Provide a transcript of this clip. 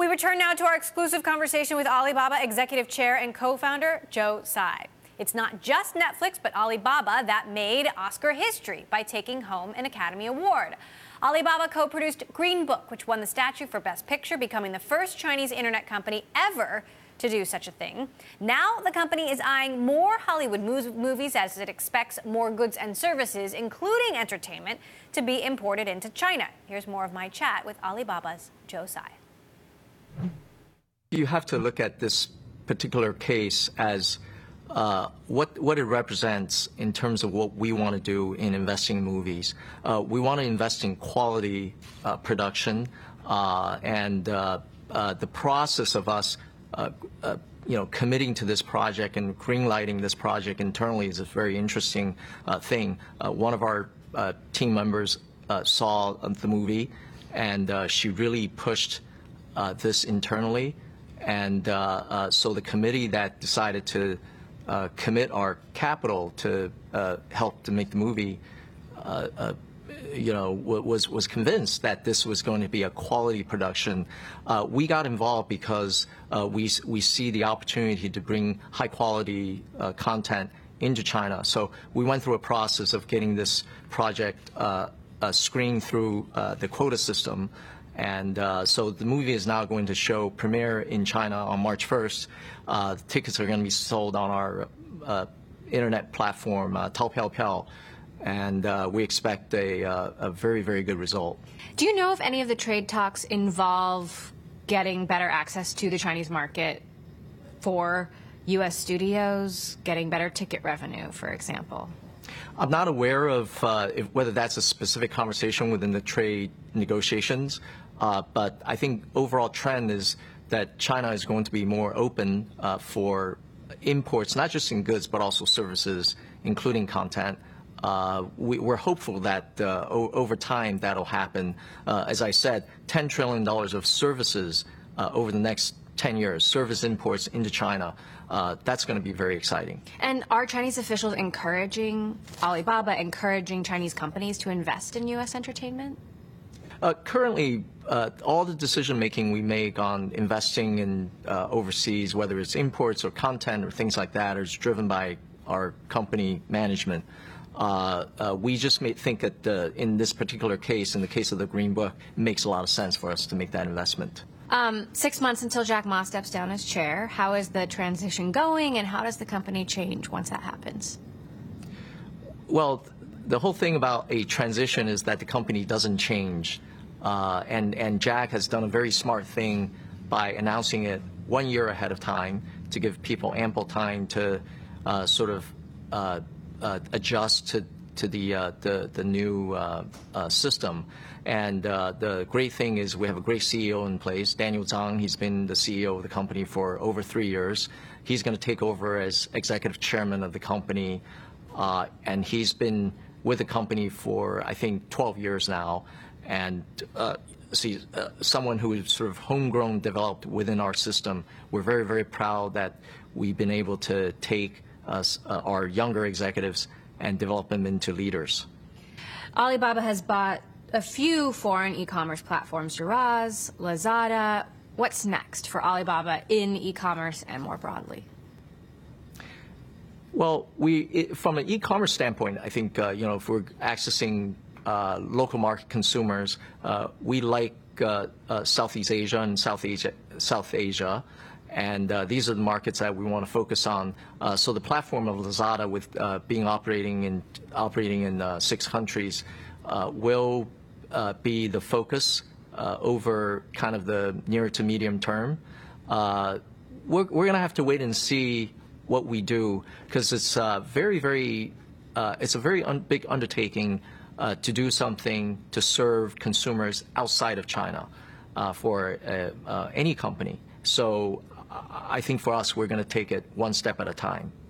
We return now to our exclusive conversation with Alibaba Executive Chair and co-founder Joe Tsai. It's not just Netflix, but Alibaba that made Oscar history by taking home an Academy Award. Alibaba co produced Green Book, which won the statue for Best Picture, becoming the first Chinese internet company ever to do such a thing. Now, the company is eyeing more Hollywood movies as it expects more goods and services, including entertainment, to be imported into China. Here's more of my chat with Alibaba's Joe Tsai. You have to look at this particular case as uh, what what it represents in terms of what we want to do in investing in movies. Uh, we want to invest in quality uh, production, uh, and uh, uh, the process of us, you know, committing to this project and greenlighting this project internally is a very interesting thing. one of our team members saw the movie, and she really pushed this internally, and so the committee that decided to uh, commit our capital to uh, help to make the movie, uh, uh you know, was was convinced that this was going to be a quality production. Uh, we got involved because uh, we we see the opportunity to bring high quality content into China. So we went through a process of getting this project screened through the quota system. And uh, so the movie is now going to show premiere in China on March 1st. Uh, tickets are going to be sold on our uh, internet platform, uh, Taopiaopiao, and uh, we expect a, uh, a very, very good result. Do you know if any of the trade talks involve getting better access to the Chinese market for U.S. studios, getting better ticket revenue, for example? I'm not aware of uh, if, whether that's a specific conversation within the trade negotiations. Uh, but I think overall trend is that China is going to be more open uh, for imports, not just in goods, but also services, including content. Uh, we, are hopeful that over time that'll happen. As I said, $10 trillion of services over the next 10 years, service imports into China. that's going to be very exciting. And are Chinese officials encouraging Alibaba, encouraging Chinese companies to invest in U.S. entertainment? Uh, currently, uh, all the decision making we make on investing in uh, overseas, whether it's imports or content or things like that, is driven by our company management. Uh, uh, we just may think that uh, in this particular case, in the case of the Green Book, it makes a lot of sense for us to make that investment. Um, six months until Jack Ma steps down as chair. How is the transition going, and how does the company change once that happens? Well, the whole thing about a transition is that the company doesn't change. Uh, and, and Jack has done a very smart thing by announcing it one year ahead of time to give people ample time to uh, sort of uh, uh adjust to, to the, uh, the, the, new uh, system. And the great thing is we have a great CEO in place, Daniel Zhang. He's been the CEO of the company for over three years. He's going to take over as executive chairman of the company. and he's been with the company for, I think, 12 years now and uh, see uh, someone who is sort of homegrown, developed within our system. We're very, very proud that we've been able to take uh, our younger executives and develop them into leaders. Alibaba has bought a few foreign e-commerce platforms, Daraz, Lazada. What's next for Alibaba in e-commerce and more broadly? Well, we, it, from an e-commerce standpoint, I think uh, you know if we're accessing uh, local market consumers. Uh, we like uh, Southeast Asia and South Asia, South Asia and uh, these are the markets that we want to focus on. Uh, so the platform of Lazada, with uh, being operating in operating in six countries, will be the focus over kind of the near to medium term. we're we're going to have to wait and see what we do because it's very very it's a very un big undertaking uh, to do something to serve consumers outside of China uh, for uh, uh any company. So I think for us, we're going to take it one step at a time.